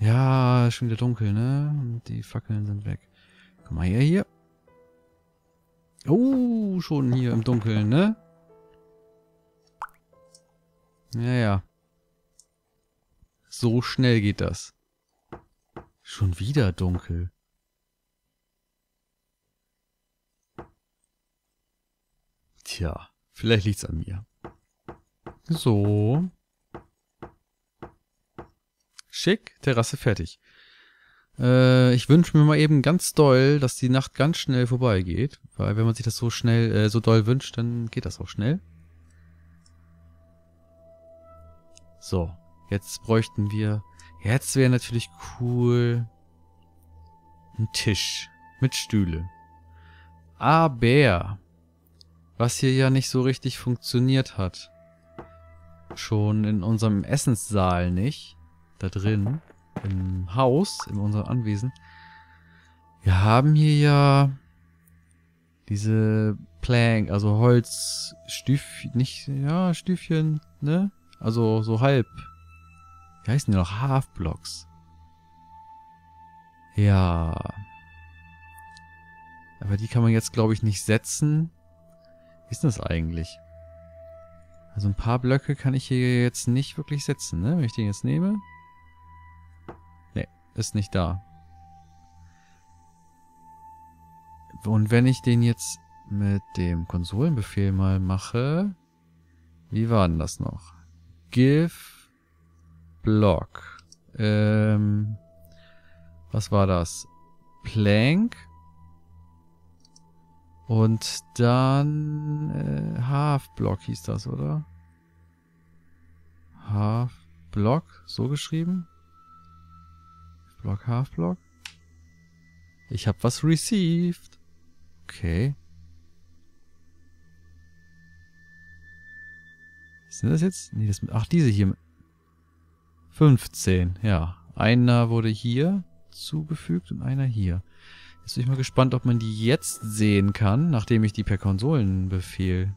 Ja, ist schon wieder dunkel, ne? Und die Fackeln sind weg. Komm mal her hier. Oh, schon hier im Dunkeln, ne? Ja, ja. So schnell geht das. Schon wieder dunkel. Tja, vielleicht liegt's an mir. So. Schick, Terrasse fertig. Äh, ich wünsche mir mal eben ganz doll, dass die Nacht ganz schnell vorbeigeht. Weil wenn man sich das so schnell, äh, so doll wünscht, dann geht das auch schnell. So, jetzt bräuchten wir... Jetzt wäre natürlich cool... Ein Tisch mit Stühle. Aber... Was hier ja nicht so richtig funktioniert hat. Schon in unserem Essenssaal nicht. Da drin. Im Haus, in unserem Anwesen. Wir haben hier ja diese Plank, also Holzstüfchen, nicht, ja, Stüfchen, ne? Also so halb. Wie heißen die noch? Half-Blocks. Ja. Aber die kann man jetzt, glaube ich, nicht setzen. Wie ist das eigentlich? Also ein paar Blöcke kann ich hier jetzt nicht wirklich setzen, ne? Wenn ich den jetzt nehme. Ist nicht da. Und wenn ich den jetzt mit dem Konsolenbefehl mal mache... Wie war denn das noch? Give Block. Ähm, was war das? Plank. Und dann äh, Half Block hieß das, oder? Half Block, so geschrieben? Block, Half Block? Ich habe was received. Okay. Sind das jetzt? Nee, das, ach, diese hier. 15, ja. Einer wurde hier zugefügt und einer hier. Jetzt bin ich mal gespannt, ob man die jetzt sehen kann, nachdem ich die per Konsolenbefehl...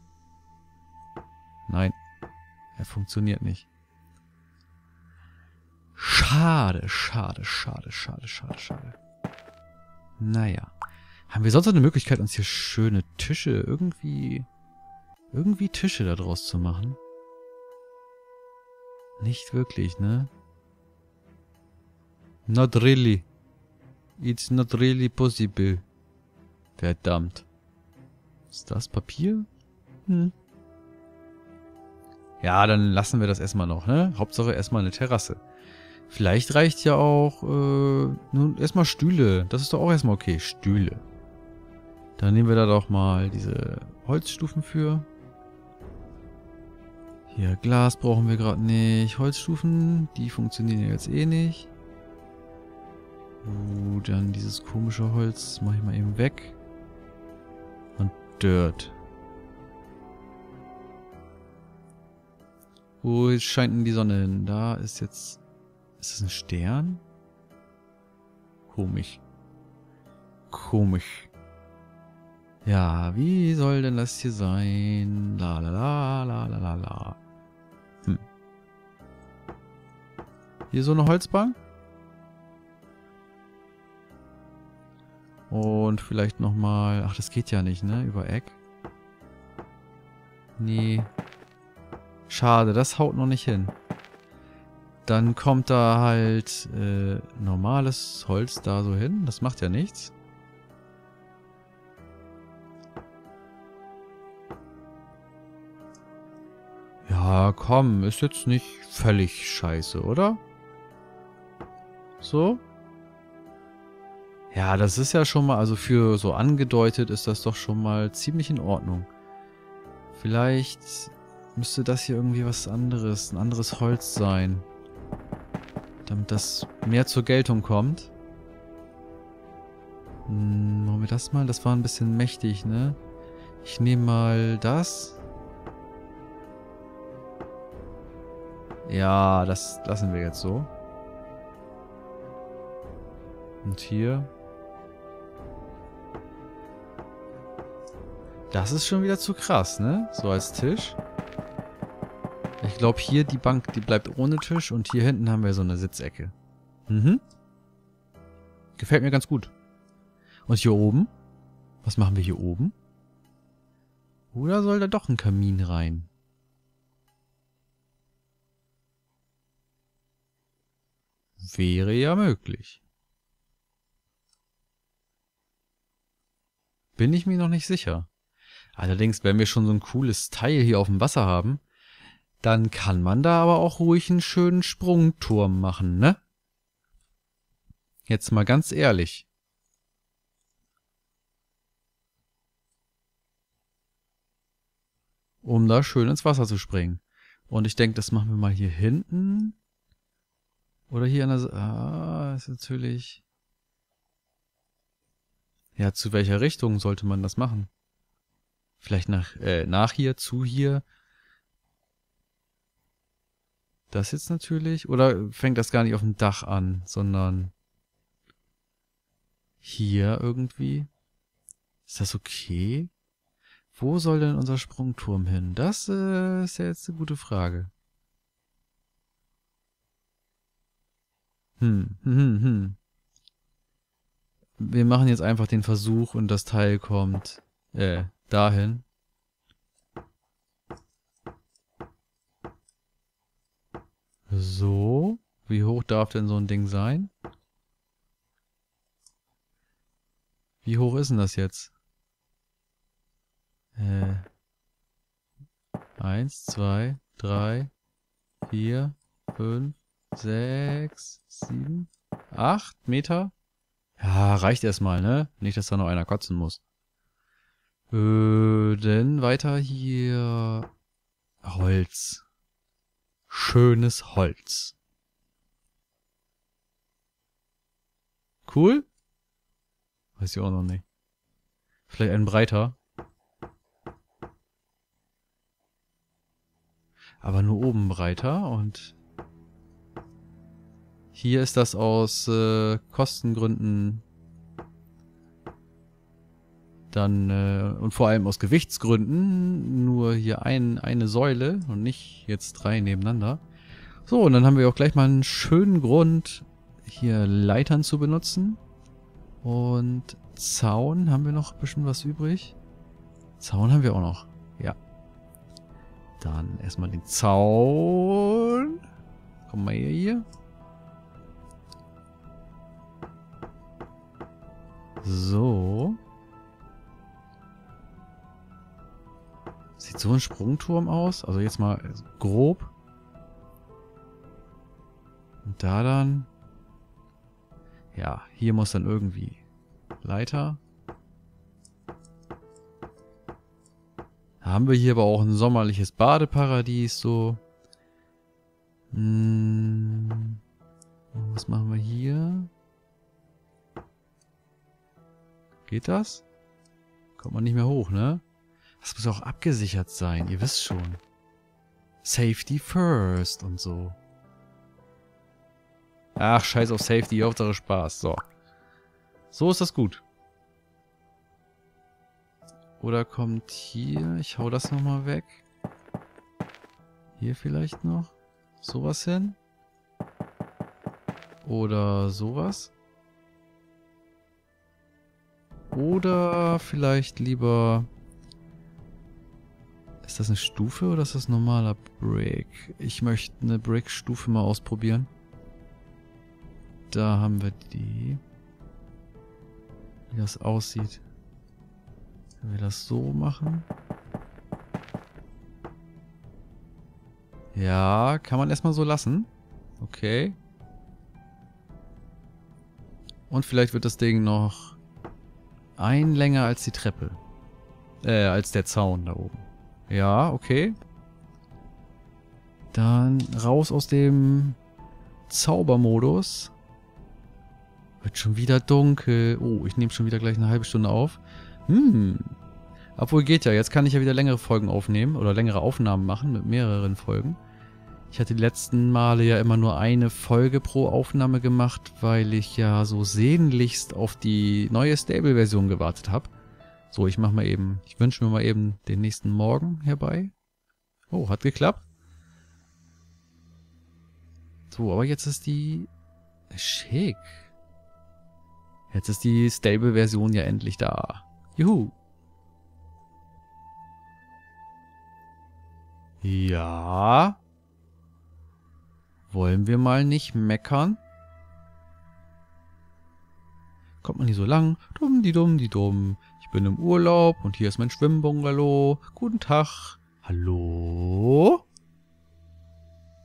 Nein. Er funktioniert nicht. Schade, schade, schade, schade, schade, schade. Naja. Haben wir sonst noch eine Möglichkeit, uns hier schöne Tische irgendwie... Irgendwie Tische da draus zu machen? Nicht wirklich, ne? Not really. It's not really possible. Verdammt. Ist das Papier? Hm. Ja, dann lassen wir das erstmal noch, ne? Hauptsache erstmal eine Terrasse. Vielleicht reicht ja auch, äh, nun erstmal Stühle. Das ist doch auch erstmal okay. Stühle. Dann nehmen wir da doch mal diese Holzstufen für. Hier, Glas brauchen wir gerade nicht. Holzstufen, die funktionieren jetzt eh nicht. Uh, dann dieses komische Holz mache ich mal eben weg. Und Dirt. Wo scheint denn die Sonne hin? Da ist jetzt... Ist das ein Stern? Komisch. Komisch. Ja, wie soll denn das hier sein? La la la la la la la. Hm. Hier so eine Holzbank? Und vielleicht nochmal... Ach, das geht ja nicht, ne? Über Eck. Nee. Schade, das haut noch nicht hin. Dann kommt da halt äh, normales Holz da so hin. Das macht ja nichts. Ja, komm, ist jetzt nicht völlig scheiße, oder? So? Ja, das ist ja schon mal, also für so angedeutet ist das doch schon mal ziemlich in Ordnung. Vielleicht müsste das hier irgendwie was anderes, ein anderes Holz sein. Damit das mehr zur Geltung kommt. Hm, machen wir das mal? Das war ein bisschen mächtig, ne? Ich nehme mal das. Ja, das lassen wir jetzt so. Und hier. Das ist schon wieder zu krass, ne? So als Tisch. Ich glaube hier die Bank, die bleibt ohne Tisch und hier hinten haben wir so eine Sitzecke. Mhm. Gefällt mir ganz gut. Und hier oben? Was machen wir hier oben? Oder soll da doch ein Kamin rein? Wäre ja möglich. Bin ich mir noch nicht sicher. Allerdings, wenn wir schon so ein cooles Teil hier auf dem Wasser haben, dann kann man da aber auch ruhig einen schönen Sprungturm machen, ne? Jetzt mal ganz ehrlich. Um da schön ins Wasser zu springen. Und ich denke, das machen wir mal hier hinten. Oder hier an der... Ah, ist natürlich... Ja, zu welcher Richtung sollte man das machen? Vielleicht nach, äh, nach hier, zu hier. Das jetzt natürlich. Oder fängt das gar nicht auf dem Dach an, sondern hier irgendwie. Ist das okay? Wo soll denn unser Sprungturm hin? Das äh, ist ja jetzt eine gute Frage. Hm, hm, hm, hm. Wir machen jetzt einfach den Versuch und das Teil kommt äh, dahin. So. Wie hoch darf denn so ein Ding sein? Wie hoch ist denn das jetzt? Äh. Eins, zwei, drei, vier, fünf, sechs, sieben, acht Meter? Ja, reicht erstmal, ne? Nicht, dass da noch einer kotzen muss. Äh, denn weiter hier Holz. Schönes Holz. Cool? Weiß ich auch noch nicht. Vielleicht ein breiter. Aber nur oben breiter und hier ist das aus äh, Kostengründen dann äh, und vor allem aus Gewichtsgründen nur hier ein, eine Säule und nicht jetzt drei nebeneinander. So, und dann haben wir auch gleich mal einen schönen Grund, hier Leitern zu benutzen. Und Zaun, haben wir noch bestimmt was übrig? Zaun haben wir auch noch, ja. Dann erstmal den Zaun. Komm mal her hier. So. Sieht so ein Sprungturm aus? Also jetzt mal grob. Und da dann... Ja, hier muss dann irgendwie Leiter. Da haben wir hier aber auch ein sommerliches Badeparadies, so. Hm. Was machen wir hier? Geht das? Kommt man nicht mehr hoch, ne? Das muss auch abgesichert sein, ihr wisst schon. Safety first und so. Ach, scheiß auf Safety, Hauptsache Spaß. So. So ist das gut. Oder kommt hier... Ich hau das nochmal weg. Hier vielleicht noch. Sowas hin. Oder sowas. Oder vielleicht lieber... Ist das eine Stufe oder ist das normaler Brick? Ich möchte eine Brick-Stufe mal ausprobieren. Da haben wir die. Wie das aussieht. Wenn wir das so machen. Ja, kann man erstmal so lassen. Okay. Und vielleicht wird das Ding noch ein länger als die Treppe. Äh, als der Zaun da oben. Ja, okay. Dann raus aus dem Zaubermodus. Wird schon wieder dunkel. Oh, ich nehme schon wieder gleich eine halbe Stunde auf. Hm. Obwohl geht ja, jetzt kann ich ja wieder längere Folgen aufnehmen oder längere Aufnahmen machen mit mehreren Folgen. Ich hatte die letzten Male ja immer nur eine Folge pro Aufnahme gemacht, weil ich ja so sehnlichst auf die neue Stable-Version gewartet habe. So, ich mach mal eben, ich wünsche mir mal eben den nächsten Morgen herbei. Oh, hat geklappt. So, aber jetzt ist die Schick. Jetzt ist die Stable-Version ja endlich da. Juhu. Ja. Wollen wir mal nicht meckern? Kommt man hier so lang? Dumm, die dumm, die dumm. Ich bin im Urlaub und hier ist mein Schwimmbungalow. Guten Tag. Hallo?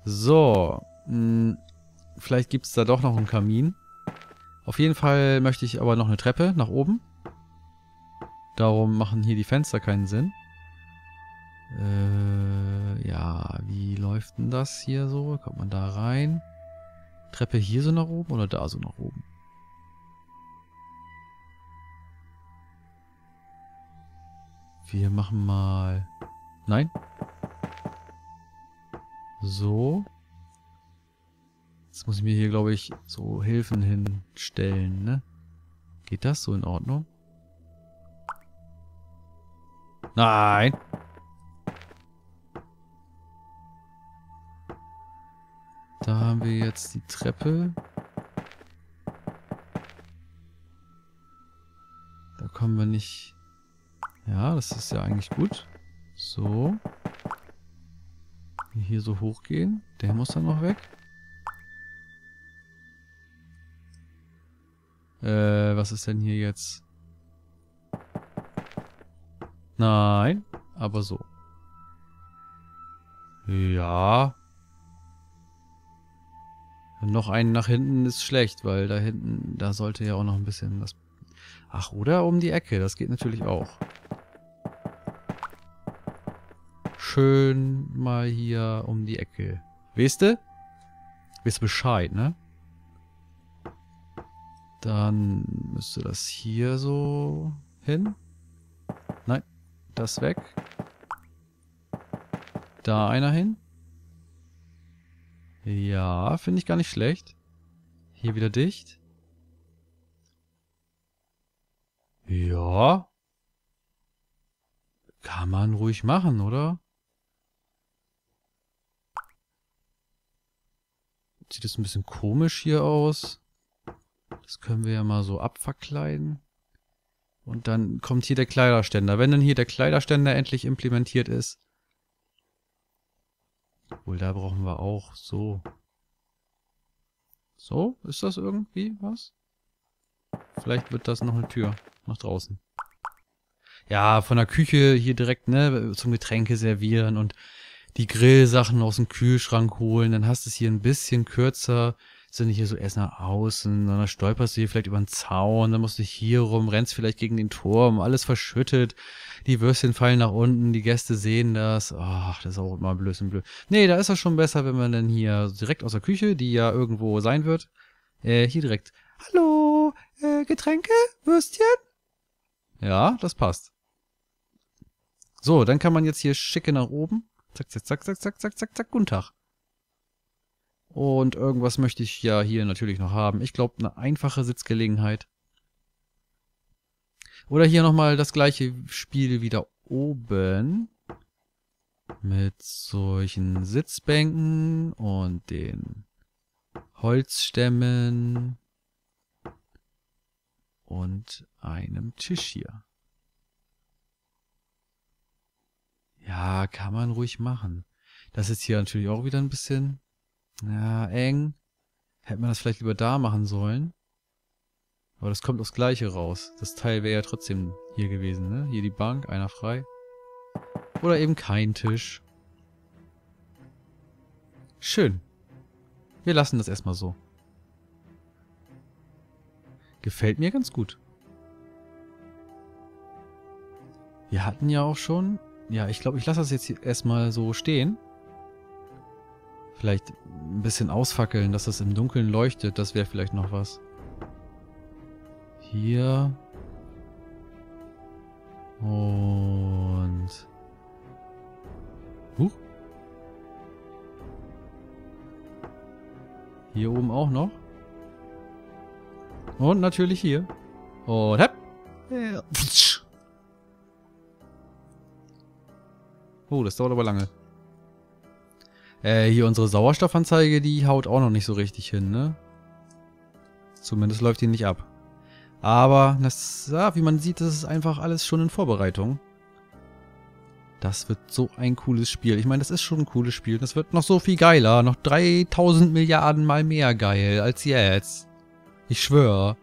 So. Mh, hm, vielleicht gibt es da doch noch einen Kamin. Auf jeden Fall möchte ich aber noch eine Treppe nach oben. Darum machen hier die Fenster keinen Sinn. Äh, ja, wie läuft denn das hier so? Kommt man da rein? Treppe hier so nach oben oder da so nach oben? Wir machen mal... Nein? So. Jetzt muss ich mir hier, glaube ich, so Hilfen hinstellen, ne? Geht das so in Ordnung? Nein! Da haben wir jetzt die Treppe. Da kommen wir nicht... Ja, das ist ja eigentlich gut. So. Hier so hochgehen. Der muss dann noch weg. Äh, was ist denn hier jetzt? Nein, aber so. Ja. Noch einen nach hinten ist schlecht, weil da hinten, da sollte ja auch noch ein bisschen was... Ach, oder um die Ecke, das geht natürlich auch. Schön mal hier um die Ecke. Weißt du? Weißt Bescheid, ne? Dann müsste das hier so hin. Nein, das weg. Da einer hin. Ja, finde ich gar nicht schlecht. Hier wieder dicht. Ja. Kann man ruhig machen, oder? Sieht das ein bisschen komisch hier aus. Das können wir ja mal so abverkleiden. Und dann kommt hier der Kleiderständer. Wenn dann hier der Kleiderständer endlich implementiert ist, obwohl, da brauchen wir auch so. So? Ist das irgendwie was? Vielleicht wird das noch eine Tür nach draußen. Ja, von der Küche hier direkt, ne, zum Getränke servieren und die Grillsachen aus dem Kühlschrank holen. Dann hast du es hier ein bisschen kürzer nicht hier so erst nach außen, sondern stolperst du hier vielleicht über den Zaun, dann musst du hier rum, rennst vielleicht gegen den Turm, alles verschüttet, die Würstchen fallen nach unten, die Gäste sehen das, ach, das ist auch immer blöd und blöd. Nee, da ist das schon besser, wenn man dann hier direkt aus der Küche, die ja irgendwo sein wird, äh, hier direkt, hallo, äh, Getränke, Würstchen? Ja, das passt. So, dann kann man jetzt hier schicke nach oben. Zack, zack, zack, zack, zack, zack, zack, zack, guten Tag. Und irgendwas möchte ich ja hier natürlich noch haben. Ich glaube, eine einfache Sitzgelegenheit. Oder hier nochmal das gleiche Spiel wieder oben. Mit solchen Sitzbänken und den Holzstämmen und einem Tisch hier. Ja, kann man ruhig machen. Das ist hier natürlich auch wieder ein bisschen ja, eng. Hätte man das vielleicht lieber da machen sollen. Aber das kommt aufs Gleiche raus. Das Teil wäre ja trotzdem hier gewesen, ne? Hier die Bank, einer frei. Oder eben kein Tisch. Schön. Wir lassen das erstmal so. Gefällt mir ganz gut. Wir hatten ja auch schon... Ja, ich glaube, ich lasse das jetzt erstmal so stehen. Vielleicht ein bisschen ausfackeln, dass das im Dunkeln leuchtet. Das wäre vielleicht noch was. Hier. Und... Huch. Hier oben auch noch. Und natürlich hier. Und hepp. Oh, das dauert aber lange. Äh, hier unsere Sauerstoffanzeige, die haut auch noch nicht so richtig hin, ne? Zumindest läuft die nicht ab. Aber, das, ja, wie man sieht, das ist einfach alles schon in Vorbereitung. Das wird so ein cooles Spiel. Ich meine, das ist schon ein cooles Spiel. Das wird noch so viel geiler. Noch 3000 Milliarden mal mehr geil als jetzt. Ich schwöre.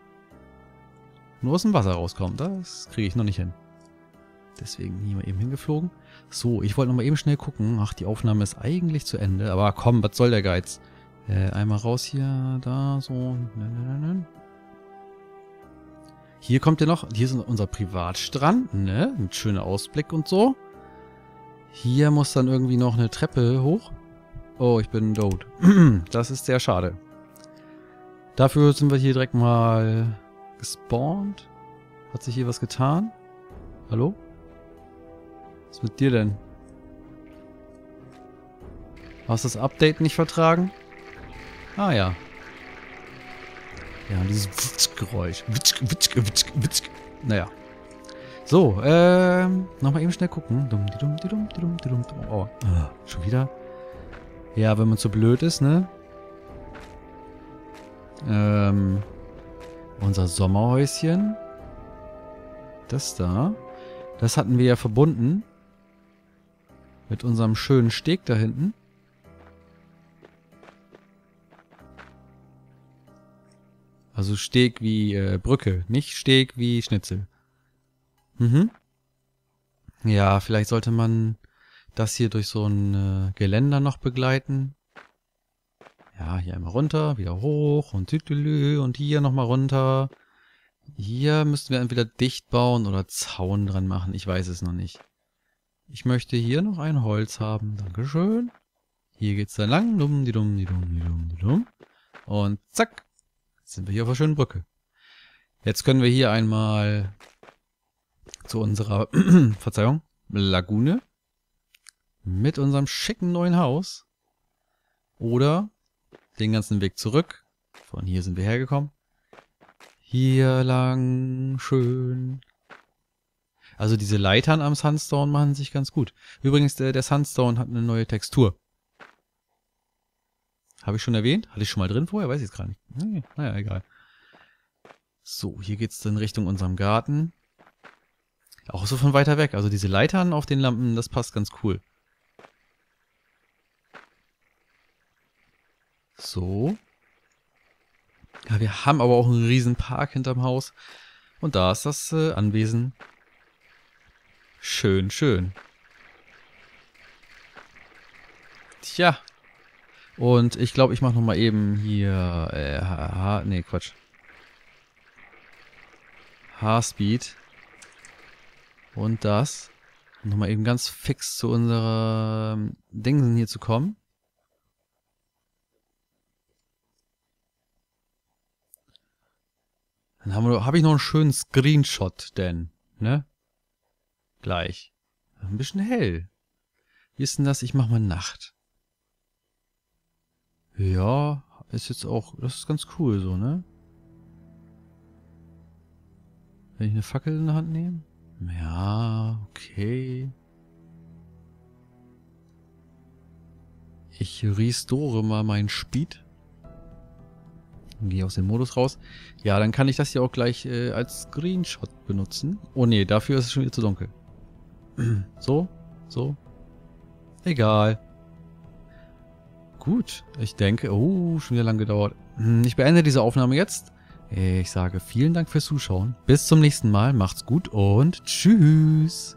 Nur aus dem Wasser rauskommt. Das kriege ich noch nicht hin. Deswegen hier mal eben hingeflogen. So, ich wollte noch mal eben schnell gucken. Ach, die Aufnahme ist eigentlich zu Ende. Aber komm, was soll der Geiz? Äh, einmal raus hier, da, so. Hier kommt ja noch, hier ist unser Privatstrand, ne? Mit schöner Ausblick und so. Hier muss dann irgendwie noch eine Treppe hoch. Oh, ich bin tot. das ist sehr schade. Dafür sind wir hier direkt mal gespawnt. Hat sich hier was getan? Hallo? Was mit dir denn? Hast das Update nicht vertragen? Ah ja. Ja, dieses Geräusch. Naja. So, ähm, nochmal eben schnell gucken. Dumm, die dumm, die dumm, die dumm, die dumm. Oh, ah, schon wieder. Ja, wenn man zu blöd ist, ne? Ähm, unser Sommerhäuschen. Das da. Das hatten wir ja verbunden. Mit unserem schönen Steg da hinten. Also Steg wie äh, Brücke, nicht Steg wie Schnitzel. Mhm. Ja, vielleicht sollte man das hier durch so ein äh, Geländer noch begleiten. Ja, hier einmal runter, wieder hoch und tütülü und hier nochmal runter. Hier müssten wir entweder dicht bauen oder Zaun dran machen. Ich weiß es noch nicht. Ich möchte hier noch ein Holz haben. Dankeschön. Hier geht's dann lang. Dumm, die dumm, die dumm, die dumm, die dumm. Und zack. Jetzt sind wir hier auf der schönen Brücke. Jetzt können wir hier einmal zu unserer, Verzeihung, Lagune mit unserem schicken neuen Haus oder den ganzen Weg zurück. Von hier sind wir hergekommen. Hier lang, schön. Also diese Leitern am Sandstone machen sich ganz gut. Übrigens, der, der Sandstone hat eine neue Textur. Habe ich schon erwähnt? Hatte ich schon mal drin vorher? Weiß ich es gar nicht. Nee, naja, egal. So, hier geht's in Richtung unserem Garten. Auch so von weiter weg. Also diese Leitern auf den Lampen, das passt ganz cool. So. Ja, wir haben aber auch einen riesen Park hinterm Haus. Und da ist das äh, Anwesen. Schön, schön. Tja. Und ich glaube, ich mache nochmal eben hier... Äh, ha, ha, nee, Quatsch. H-Speed. Und das. Um nochmal eben ganz fix zu unserer Dingsen hier zu kommen. Dann habe ich noch einen schönen Screenshot, denn, ne? Gleich. Ein bisschen hell. Wie ist denn das? Ich mach mal Nacht. Ja, ist jetzt auch, das ist ganz cool so, ne? Wenn ich eine Fackel in der Hand nehme? Ja, okay. Ich restore mal meinen Speed. Gehe aus dem Modus raus. Ja, dann kann ich das hier auch gleich äh, als Screenshot benutzen. Oh nee, dafür ist es schon wieder zu dunkel. so, so. Egal. Gut, ich denke... Oh, schon wieder lang gedauert. Hm, ich beende diese Aufnahme jetzt. Ich sage vielen Dank fürs Zuschauen. Bis zum nächsten Mal. Macht's gut und tschüss.